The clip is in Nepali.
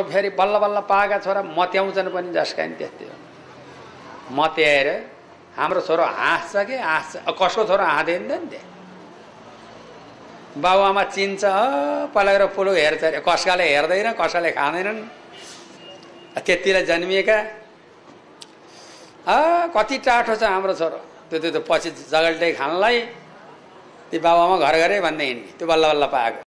फेरि बल्ल बल्ल पाएका छोरा मत्याउँछन् पनि जसका नि त्यस्तै हो। मत्याएर हाम्रो छोरो हाँस्छ कि? हाँस्छ। कसको छोरो हाँदैन नि त्यहाँ? बाबुआमा चिन्छ पलाएर पुलु हेर्छ अरे। कसकाले हेर्दैन कसैले खाँदैनन्? त्यतिलाई जन्मिएका। कति टाठो छ हाम्रो छोरो। त्यो त्यो पछि जगल्टै खानलाई। ती बाबुआमा घर घरै भन्दै हिँड्ने। त्यो बल्ल बल्ल पाएको।